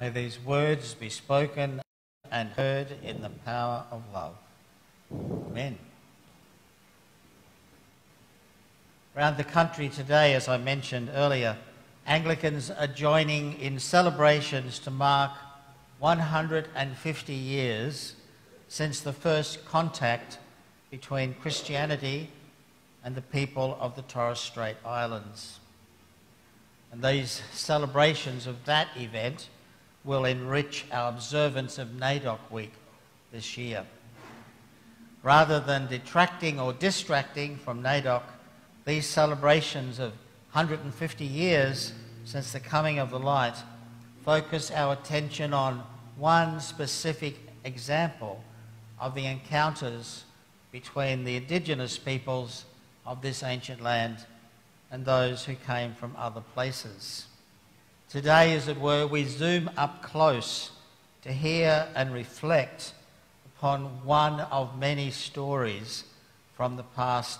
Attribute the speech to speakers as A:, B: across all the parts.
A: May these words be spoken and heard in the power of love. Amen. Around the country today, as I mentioned earlier, Anglicans are joining in celebrations to mark 150 years since the first contact between Christianity and the people of the Torres Strait Islands. And these celebrations of that event will enrich our observance of NAIDOC Week this year. Rather than detracting or distracting from NAIDOC, these celebrations of 150 years since the coming of the light focus our attention on one specific example of the encounters between the indigenous peoples of this ancient land and those who came from other places. Today, as it were, we zoom up close to hear and reflect upon one of many stories from the past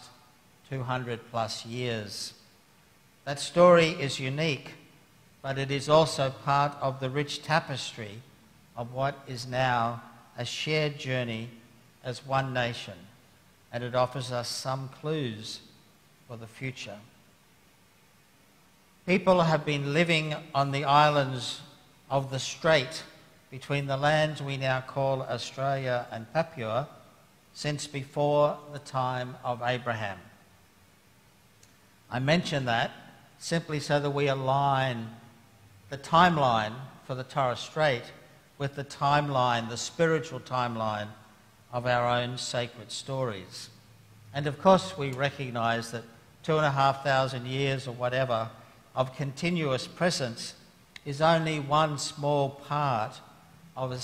A: 200 plus years. That story is unique, but it is also part of the rich tapestry of what is now a shared journey as one nation, and it offers us some clues for the future. People have been living on the islands of the Strait between the lands we now call Australia and Papua since before the time of Abraham. I mention that simply so that we align the timeline for the Torres Strait with the timeline, the spiritual timeline of our own sacred stories. And of course, we recognize that two and a half thousand years or whatever of continuous presence is only one small part of a,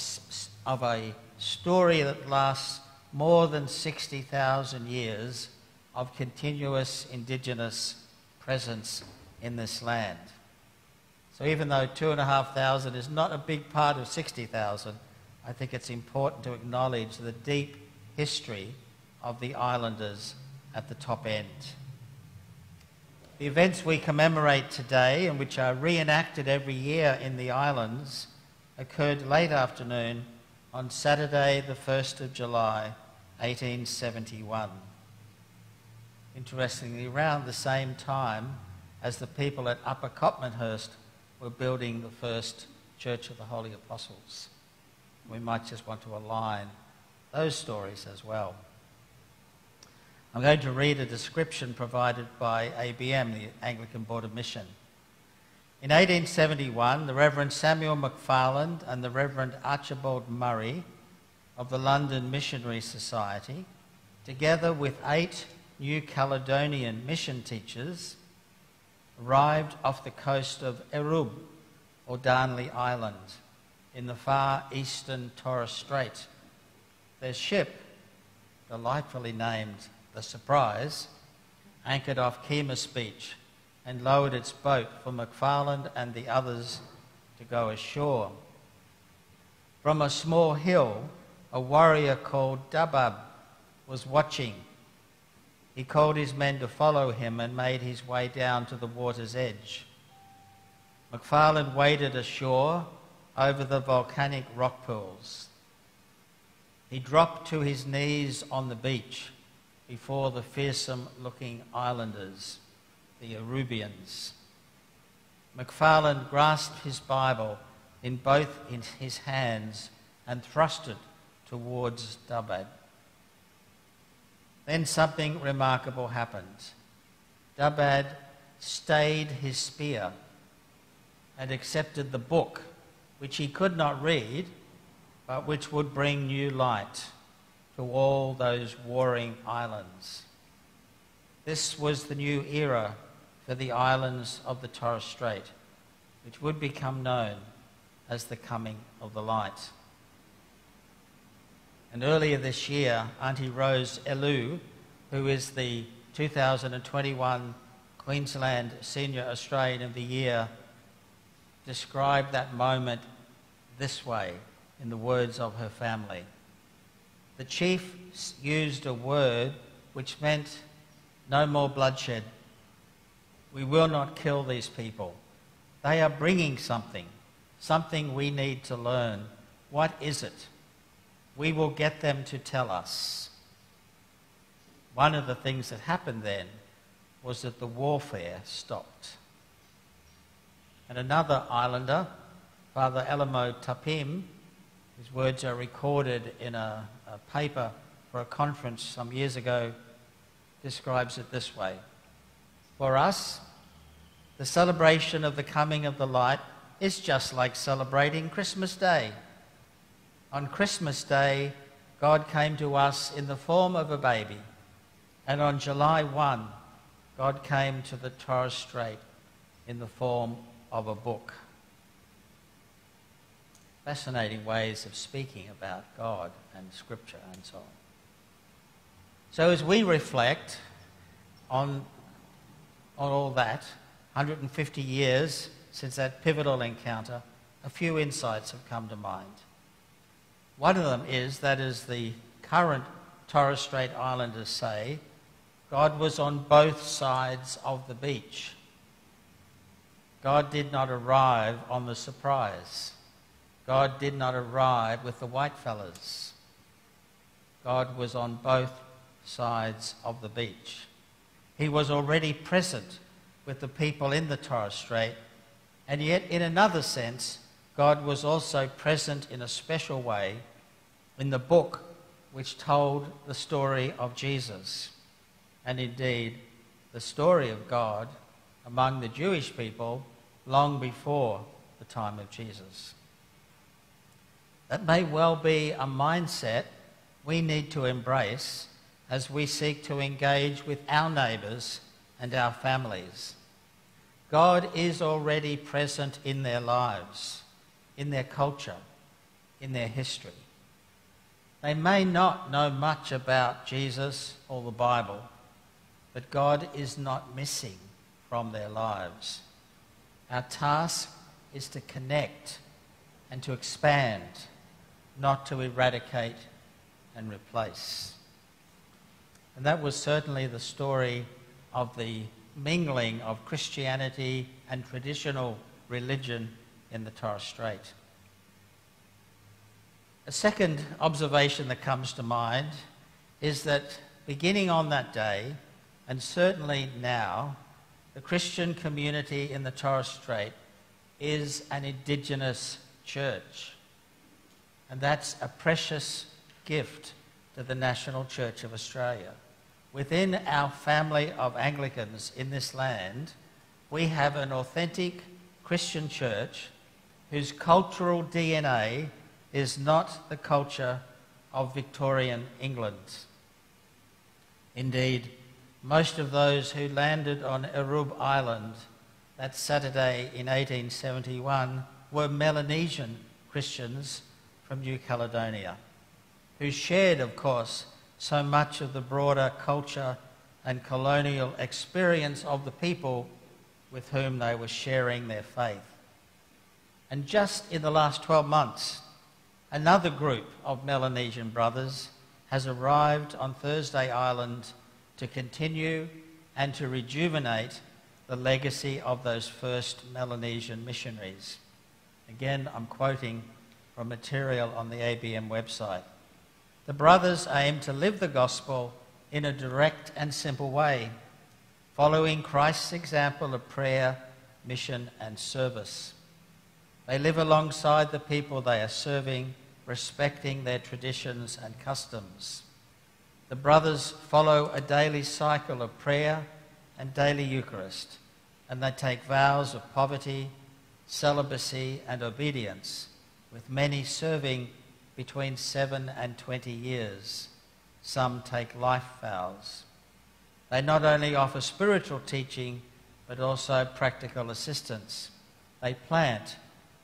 A: of a story that lasts more than 60,000 years of continuous indigenous presence in this land. So even though 2,500 is not a big part of 60,000, I think it's important to acknowledge the deep history of the islanders at the top end. The events we commemorate today, and which are reenacted every year in the islands, occurred late afternoon on Saturday, the 1st of July, 1871. Interestingly, around the same time as the people at Upper Copmanhurst were building the first Church of the Holy Apostles. We might just want to align those stories as well. I'm going to read a description provided by ABM, the Anglican Board of Mission. In 1871, the Reverend Samuel Macfarlane and the Reverend Archibald Murray of the London Missionary Society, together with eight New Caledonian mission teachers, arrived off the coast of Erub, or Darnley Island, in the far eastern Torres Strait. Their ship, delightfully named the Surprise, anchored off Kemus Beach and lowered its boat for Macfarlane and the others to go ashore. From a small hill, a warrior called Dabad was watching. He called his men to follow him and made his way down to the water's edge. Macfarlane waded ashore over the volcanic rock pools. He dropped to his knees on the beach before the fearsome looking islanders, the Erubians. Macfarlane grasped his Bible in both in his hands and thrust it towards Dabad. Then something remarkable happened. Dabad stayed his spear and accepted the book, which he could not read, but which would bring new light to all those warring islands. This was the new era for the islands of the Torres Strait, which would become known as the coming of the light. And earlier this year, Auntie Rose Elu, who is the 2021 Queensland Senior Australian of the Year, described that moment this way in the words of her family the chief used a word which meant no more bloodshed. We will not kill these people. They are bringing something, something we need to learn. What is it? We will get them to tell us. One of the things that happened then was that the warfare stopped. And another islander, Father Elamo Tapim, his words are recorded in a, a paper for a conference some years ago, describes it this way. For us, the celebration of the coming of the light is just like celebrating Christmas Day. On Christmas Day, God came to us in the form of a baby. And on July 1, God came to the Torres Strait in the form of a book. Fascinating ways of speaking about God and Scripture and so on. So, as we reflect on, on all that, 150 years since that pivotal encounter, a few insights have come to mind. One of them is that, as the current Torres Strait Islanders say, God was on both sides of the beach. God did not arrive on the surprise. God did not arrive with the white fellas. God was on both sides of the beach. He was already present with the people in the Torres Strait, and yet, in another sense, God was also present in a special way in the book which told the story of Jesus and indeed the story of God among the Jewish people long before the time of Jesus. That may well be a mindset we need to embrace as we seek to engage with our neighbours and our families. God is already present in their lives, in their culture, in their history. They may not know much about Jesus or the Bible, but God is not missing from their lives. Our task is to connect and to expand, not to eradicate and replace. And that was certainly the story of the mingling of Christianity and traditional religion in the Torres Strait. A second observation that comes to mind is that beginning on that day, and certainly now, the Christian community in the Torres Strait is an indigenous church. And that's a precious gift to the National Church of Australia. Within our family of Anglicans in this land, we have an authentic Christian church whose cultural DNA is not the culture of Victorian England. Indeed, most of those who landed on Erub Island that Saturday in 1871 were Melanesian Christians from New Caledonia, who shared, of course, so much of the broader culture and colonial experience of the people with whom they were sharing their faith. And just in the last 12 months, another group of Melanesian brothers has arrived on Thursday Island to continue and to rejuvenate the legacy of those first Melanesian missionaries. Again, I'm quoting from material on the ABM website. The brothers aim to live the gospel in a direct and simple way, following Christ's example of prayer, mission, and service. They live alongside the people they are serving, respecting their traditions and customs. The brothers follow a daily cycle of prayer and daily Eucharist, and they take vows of poverty, celibacy, and obedience, with many serving between 7 and 20 years. Some take life vows. They not only offer spiritual teaching, but also practical assistance. They plant,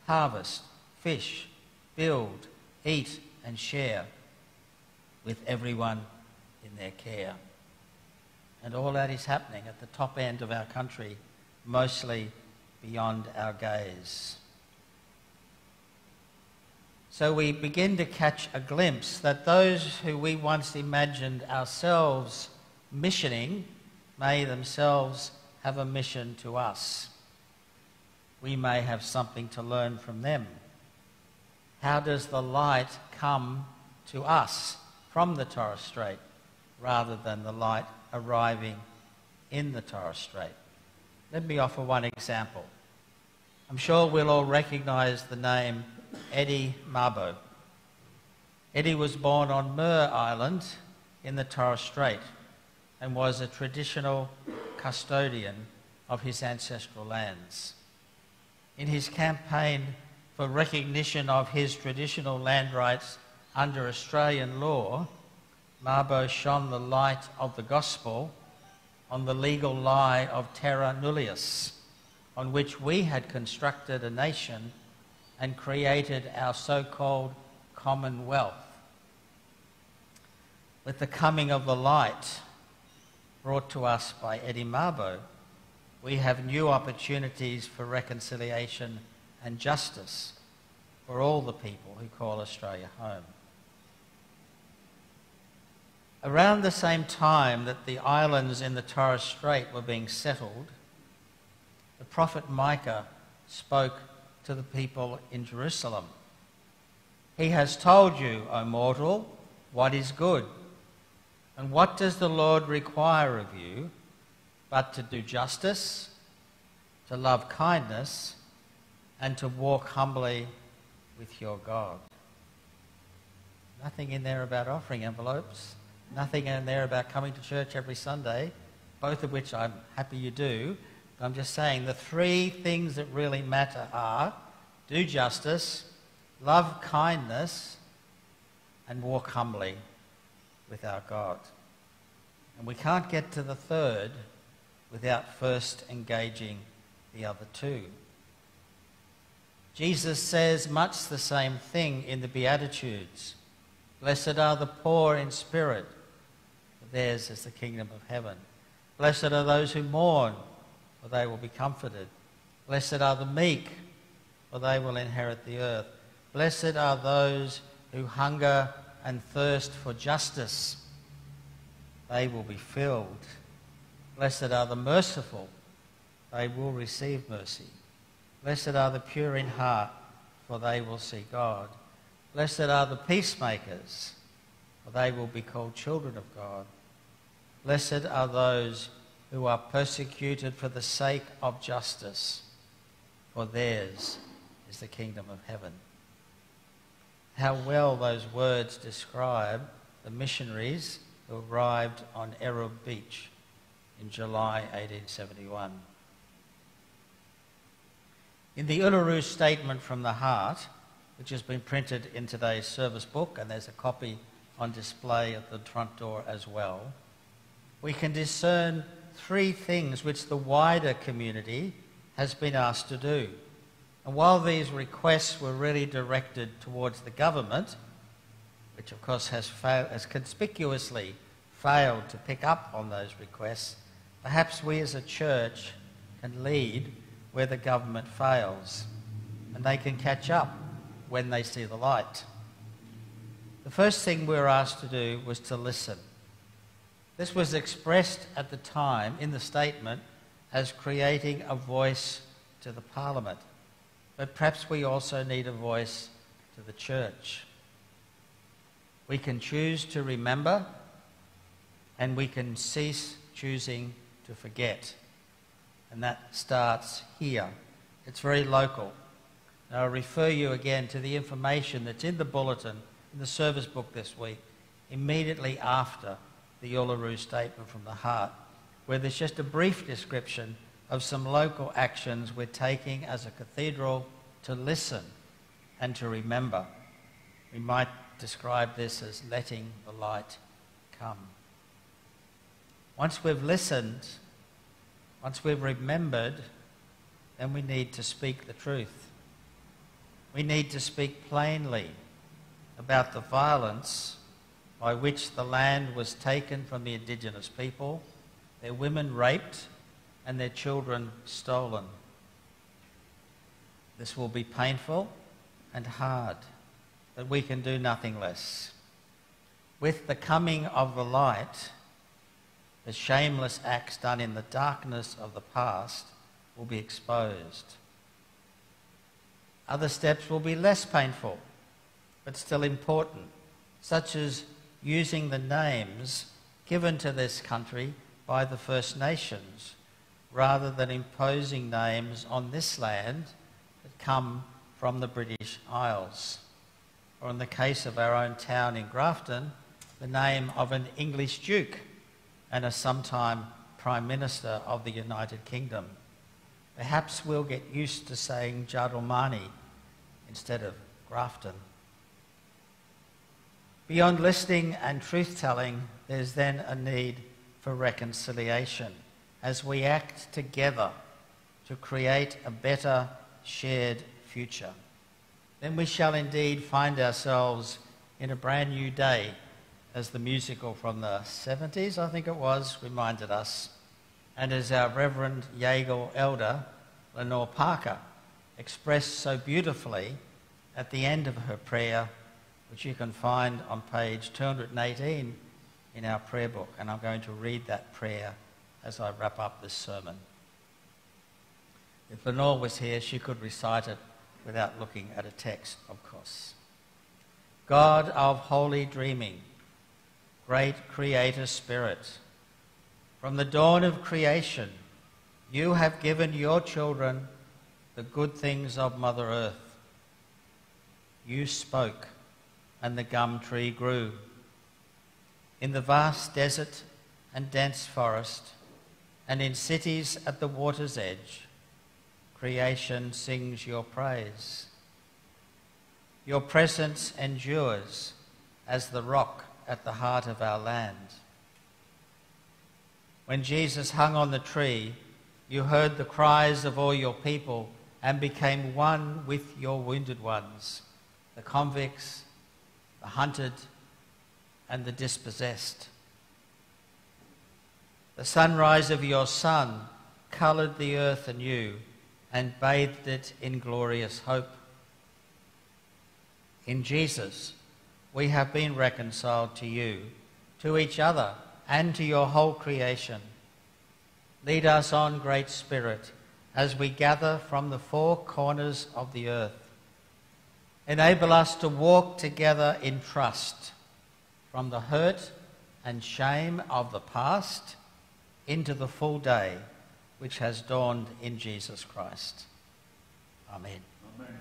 A: harvest, fish, build, eat, and share with everyone in their care. And all that is happening at the top end of our country, mostly beyond our gaze. So we begin to catch a glimpse that those who we once imagined ourselves missioning may themselves have a mission to us. we may have something to learn from them. How does the light come to us from the Torres Strait rather than the light arriving in the Torres Strait? Let me offer one example. I'm sure we'll all recognize the name Eddie Mabo. Eddie was born on Mer Island in the Torres Strait and was a traditional custodian of his ancestral lands. In his campaign for recognition of his traditional land rights under Australian law, Mabo shone the light of the gospel on the legal lie of terra nullius, on which we had constructed a nation and created our so called commonwealth. With the coming of the light, brought to us by Eddie Mabo, we have new opportunities for reconciliation and justice for all the people who call Australia home. Around the same time that the islands in the Torres Strait were being settled, the prophet Micah spoke to the people in Jerusalem. He has told you, O mortal, what is good and what does the Lord require of you but to do justice, to love kindness, and to walk humbly with your God? Nothing in there about offering envelopes, nothing in there about coming to church every Sunday, both of which I'm happy you do. I'm just saying the three things that really matter are do justice, love kindness, and walk humbly with our God. And we can't get to the third without first engaging the other two. Jesus says much the same thing in the Beatitudes. Blessed are the poor in spirit, for theirs is the kingdom of heaven. Blessed are those who mourn, for they will be comforted. Blessed are the meek, for they will inherit the earth. Blessed are those who hunger and thirst for justice. They will be filled. Blessed are the merciful. They will receive mercy. Blessed are the pure in heart, for they will see God. Blessed are the peacemakers, for they will be called children of God. Blessed are those who are persecuted for the sake of justice, for theirs is the kingdom of heaven how well those words describe the missionaries who arrived on Erub Beach in July 1871. In the Uluru Statement from the Heart, which has been printed in today's service book, and there's a copy on display at the front door as well, we can discern three things which the wider community has been asked to do. And while these requests were really directed towards the government, which of course has, failed, has conspicuously failed to pick up on those requests, perhaps we as a church can lead where the government fails and they can catch up when they see the light. The first thing we were asked to do was to listen. This was expressed at the time in the statement as creating a voice to the Parliament. But perhaps we also need a voice to the church. We can choose to remember and we can cease choosing to forget. And that starts here. It's very local. Now, I'll refer you again to the information that's in the bulletin, in the service book this week, immediately after the Uluru Statement from the Heart, where there's just a brief description of some local actions we're taking as a cathedral to listen and to remember. We might describe this as letting the light come. Once we've listened, once we've remembered, then we need to speak the truth. We need to speak plainly about the violence by which the land was taken from the indigenous people, their women raped, and their children stolen. This will be painful and hard, but we can do nothing less. With the coming of the light, the shameless acts done in the darkness of the past will be exposed. Other steps will be less painful, but still important, such as using the names given to this country by the First Nations rather than imposing names on this land that come from the British Isles. Or in the case of our own town in Grafton, the name of an English duke and a sometime Prime Minister of the United Kingdom. Perhaps we'll get used to saying Jadalmany instead of Grafton. Beyond listening and truth telling, there's then a need for reconciliation as we act together to create a better shared future. Then we shall indeed find ourselves in a brand new day, as the musical from the 70s, I think it was, reminded us, and as our Reverend Yaegl elder, Lenore Parker, expressed so beautifully at the end of her prayer, which you can find on page 218 in our prayer book. And I'm going to read that prayer as I wrap up this sermon. If Lenore was here, she could recite it without looking at a text, of course. God of holy dreaming, great creator spirit, from the dawn of creation, you have given your children the good things of Mother Earth. You spoke, and the gum tree grew. In the vast desert and dense forest, and in cities at the water's edge, creation sings your praise. Your presence endures as the rock at the heart of our land. When Jesus hung on the tree, you heard the cries of all your people and became one with your wounded ones, the convicts, the hunted, and the dispossessed. The sunrise of your Son coloured the earth anew and bathed it in glorious hope. In Jesus, we have been reconciled to you, to each other, and to your whole creation. Lead us on, Great Spirit, as we gather from the four corners of the earth. Enable us to walk together in trust from the hurt and shame of the past into the full day which has dawned in Jesus Christ. Amen. Amen.